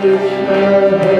Krishna,